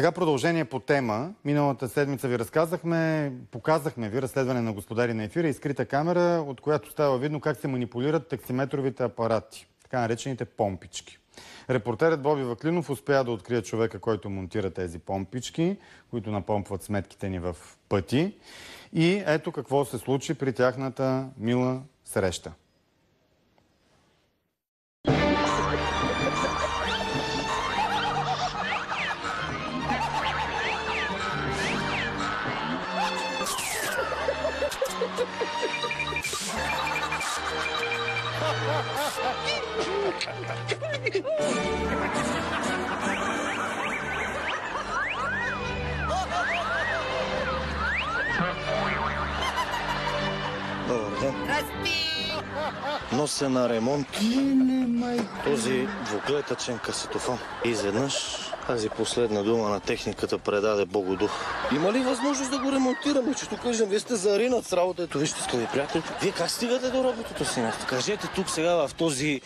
Сега продължение по тема. Миналата седмица ви разказахме, показахме ви разследване на господари на ефира и скрита камера, от която става видно как се манипулират таксиметровите апарати, така наречените помпички. Репортерът Боби Ваклинов успя да открие човека, който монтира тези помпички, които напомпват сметките ни в пъти. И ето какво се случи при тяхната мила среща. Ден. Нося на ремонт този двуклетъчен касетофон. Изведнъж тази последна дума на техниката предаде Богодух. Има ли възможност да го ремонтираме? Че тук кажем, вие сте заринат с работа. Ето вижте, скъпи приятели. Вие как стигате до работата си? Кажете тук сега в този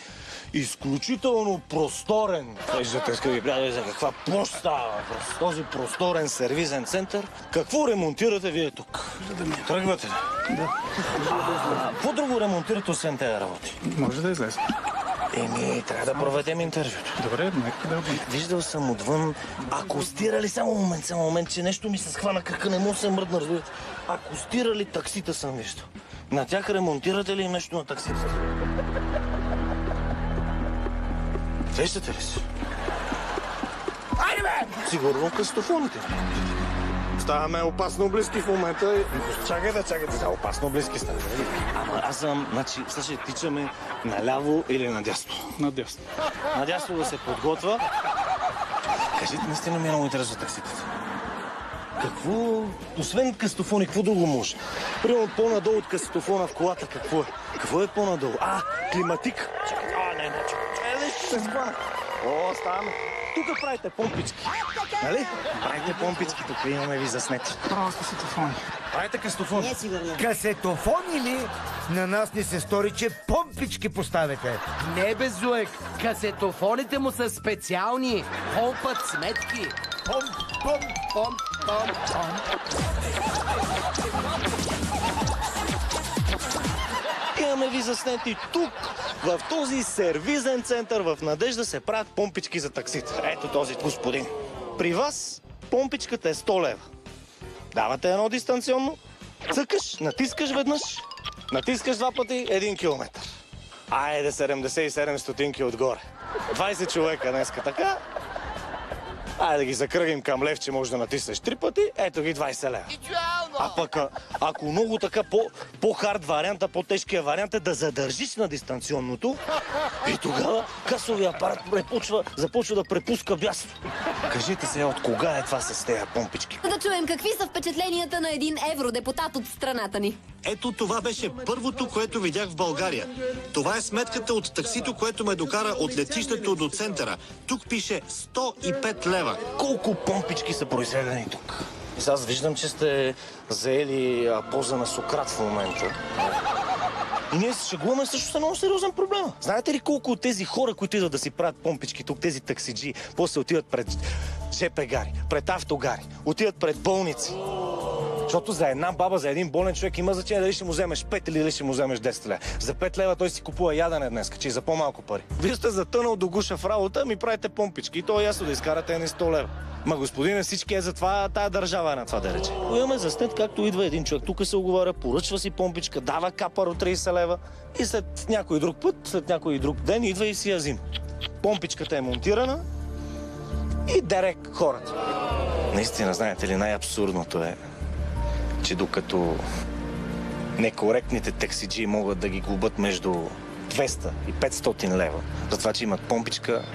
изключително просторен, виждате, скъпи приятели, за каква площ става въпрос. Този просторен сервизен център. Какво ремонтирате вие тук? Тръгвате ли? Да. А, Какво друго ремонтирате, освен тези работи? Може да излезе. Еми, трябва да проведем интервюто. Добре, нека да обмислим. Виждал съм отвън. Акустирали, само момент, само момент, че нещо ми се схвана крака, не мога да се мръдна, разбирате. Акустирали таксита съм виждал. На тях ремонтирате ли нещо на таксита? Сещате ли се? Айде бе! Сигурно кастофоните. Ставаме опасно близки в момента. Чакайте, чакайте, сега опасно близки ставаме. Ама аз съм, значи, сега ще тичаме наляво или надясно. Надясно. Надясно да се подготва. Кажете, наистина ми е много интересно такситата. Какво, освен кастофони, какво друго може? Примерно по-надолу от кастофона в колата, какво е? Какво е по-надолу? А, климатик. Чакай, а, не, не, чакай, се схвана. О, ставаме. Тук правите помпички. Нали? Правите помпички, тук имаме ви заснети. Просто ситофони. Правите кастофони. Касетофони ли? На нас ни се стори, че помпички поставяте. Не бе, Зуек, касетофоните му са специални. Помпат сметки. Помп, помп, помп, помп, помп. Имаме ви заснети тук, в този сервизен център в Надежда се правят помпички за таксита. Ето този господин. При вас помпичката е 100 лева. Давате едно дистанционно, цъкаш, натискаш веднъж, натискаш два пъти, един километър. Айде 77 стотинки отгоре. 20 човека днеска така. Айде да ги закръгим към лев, че може да натиснеш три пъти. Ето ги 20 лева. А пък а, ако много така по, по-хард варианта, по-тежкия вариант е да задържиш на дистанционното и тогава касовия апарат препочва, започва да препуска бясто. Кажете сега от кога е това с тези помпички? Да чуем какви са впечатленията на един евродепутат от страната ни. Ето това беше първото, което видях в България. Това е сметката от таксито, което ме докара от летището до центъра. Тук пише 105 лева. Колко помпички са произведени тук? И сега аз виждам, че сте заели а, поза на Сократ в момента. И ние се шегуваме също с много сериозен проблем. Знаете ли колко от тези хора, които идват да си правят помпички тук, тези таксиджи, после отиват пред ЖП гари, пред автогари, отиват пред болници? Защото за една баба, за един болен човек има значение дали ще му вземеш 5 или дали ще му вземеш 10 лева. За 5 лева той си купува ядене днес, че и за по-малко пари. Вие сте затънал до гуша в работа, ми правите помпички. И то е ясно да изкарате едни 100 лева. Ма господине, всички е за това, тая държава е на това да рече. Имаме за след, както идва един човек, тук се оговаря, поръчва си помпичка, дава капар от 30 лева и след някой друг път, след някой друг ден идва и си я взима. Помпичката е монтирана и дерек хората. Наистина, знаете ли, най-абсурдното е, че докато некоректните таксиджи могат да ги глобат между 200 и 500 лева, за това, че имат помпичка,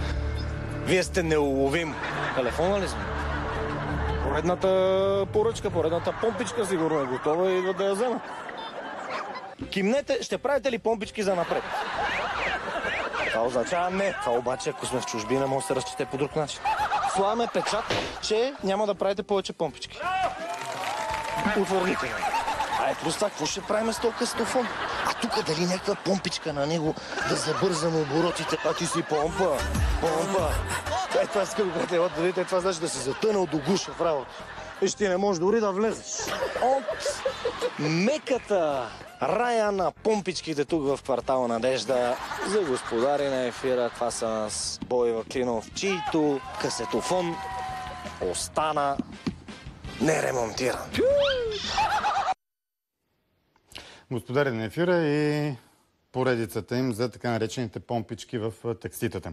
вие сте неуловим. Телефона ли сме? Поредната поръчка, поредната помпичка сигурно е готова и да я взема. Кимнете, ще правите ли помпички за напред? Това означава не. Това обаче, ако сме в чужбина, може да се разчете по друг начин. Слагаме печат, че няма да правите повече помпички. Отворните. А е плюс това, какво ще правим с този кастофон? А тук дали някаква помпичка на него да забързаме оборотите. А ти си помпа, помпа. Е, това, скъпи приятели, да видите, това значи да си затънал до гуша в работа. И ще ти не можеш дори да влезеш. От меката рая на помпичките тук в квартал Надежда за господари на ефира. Това са нас Бой Ваклинов, чийто касетофон остана неремонтиран. Господари на ефира и поредицата им за така наречените помпички в такситата.